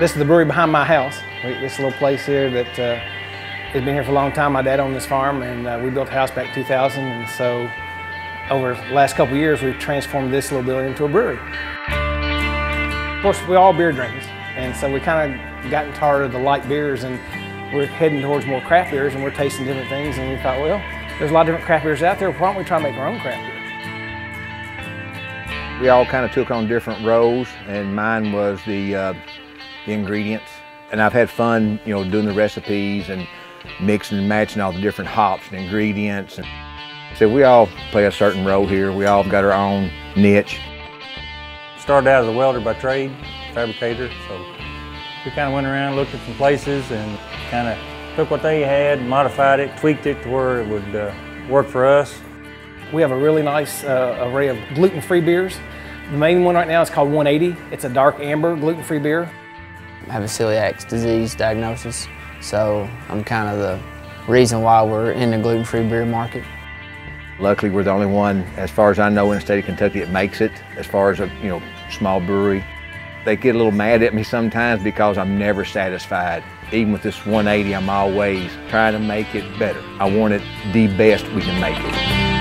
This is the brewery behind my house. This little place here that uh, has been here for a long time. My dad owned this farm and uh, we built a house back in 2000 and so over the last couple years we've transformed this little building into a brewery. Of course we all beer drinkers and so we kind of gotten tired of the light beers and we're heading towards more craft beers and we're tasting different things and we thought well there's a lot of different craft beers out there why don't we try to make our own craft beers. We all kind of took on different roles and mine was the uh, the ingredients. And I've had fun, you know, doing the recipes and mixing and matching all the different hops and ingredients. And so we all play a certain role here. We all got our own niche. Started out as a welder by trade, fabricator, so we kind of went around, looked at some places and kind of took what they had, modified it, tweaked it to where it would uh, work for us. We have a really nice uh, array of gluten-free beers. The main one right now is called 180. It's a dark amber gluten-free beer. Have a celiac disease diagnosis, so I'm kind of the reason why we're in the gluten-free beer market. Luckily, we're the only one, as far as I know, in the state of Kentucky that makes it, as far as a you know small brewery. They get a little mad at me sometimes because I'm never satisfied. Even with this 180, I'm always trying to make it better. I want it the best we can make it.